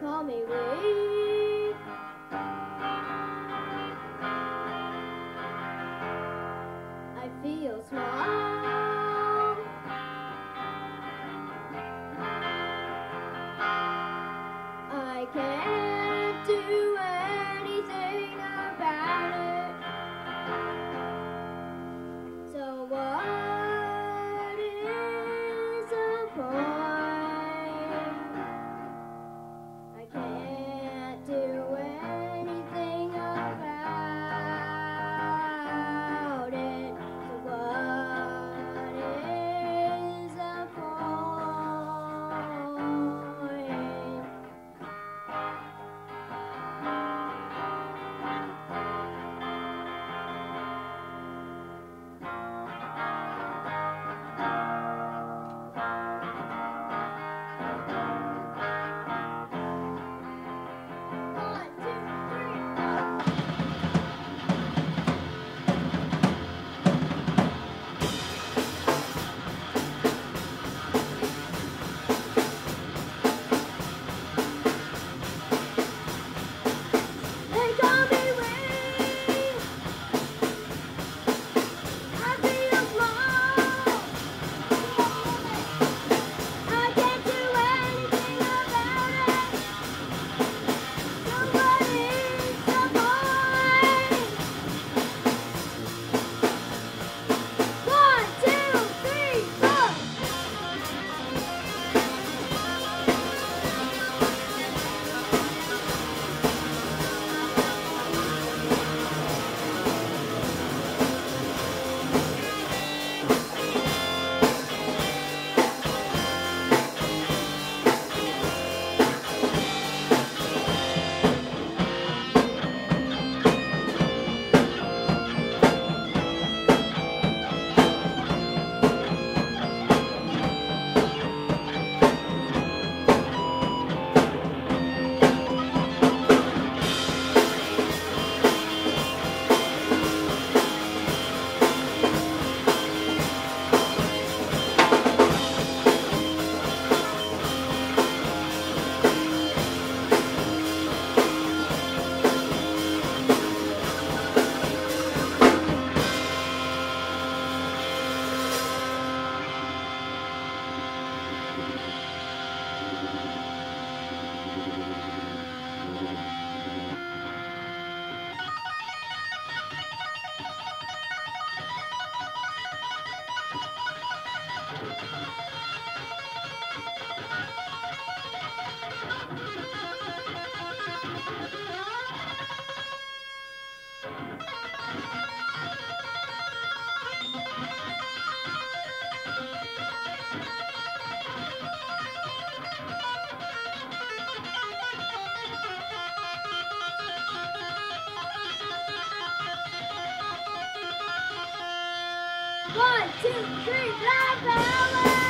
call me weak. I feel small. One, two, three, live power!